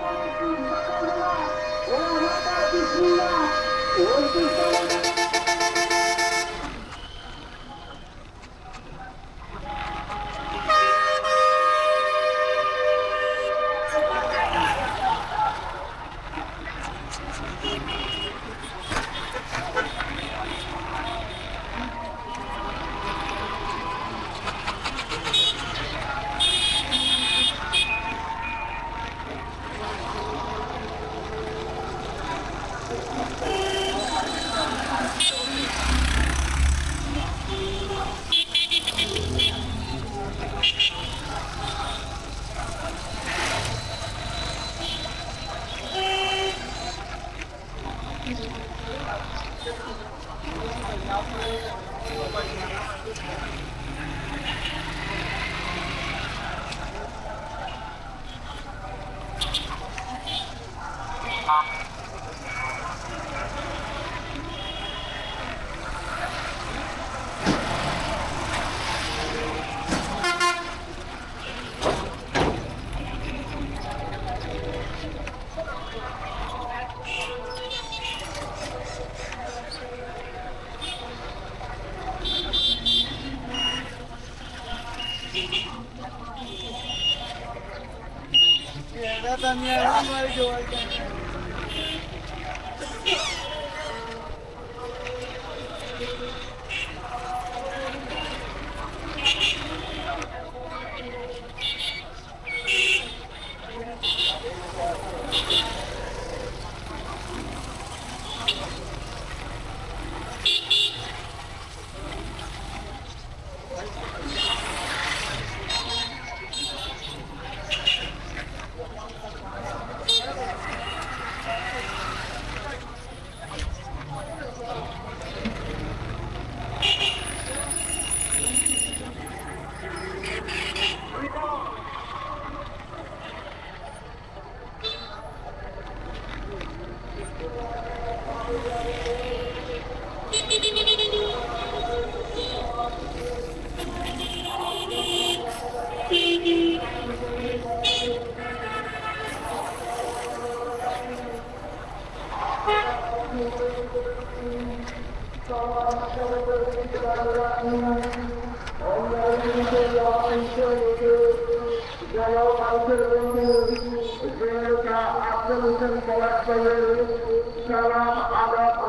Thank you. Yeah, that's a mere one way to work. Salam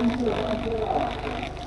Thank you.